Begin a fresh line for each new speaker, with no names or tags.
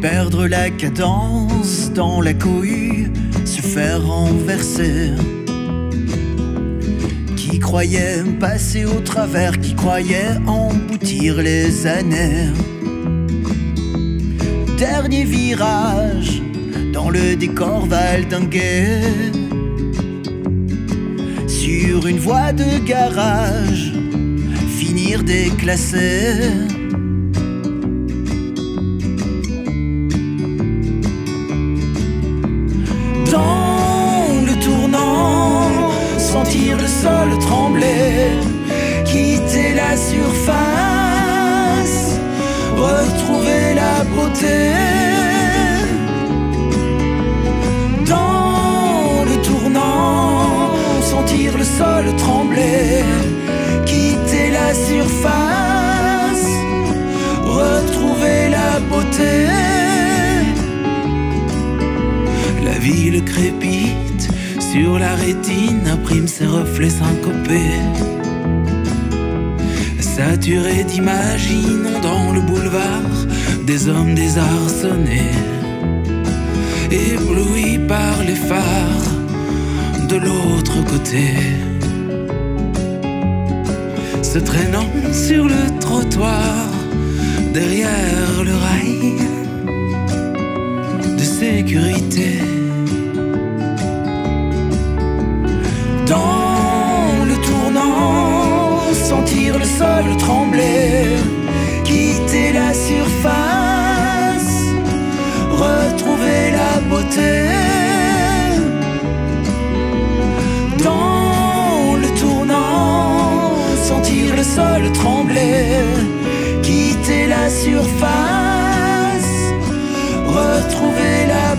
Perdre la cadence dans la cohue, se faire renverser. Qui croyait passer au travers, qui croyait emboutir les années. Dernier virage dans le décor valdingué. Sur une voie de garage, finir déclassé. Sentir le sol trembler, quitter la surface, retrouver la beauté. Dans le tournant, sentir le sol trembler, quitter la surface, retrouver la beauté. La ville crépite sur la rétine, imprime ses reflets syncopés. Saturé d'images inondant le boulevard des hommes désarçonnés. Ébloui par les phares de l'autre côté. Se traînant sur le trottoir derrière le rail de sécurité. Sentir le sol trembler, quitter la surface, retrouver la beauté. Dans le tournant, sentir le sol trembler, quitter la surface, retrouver la beauté.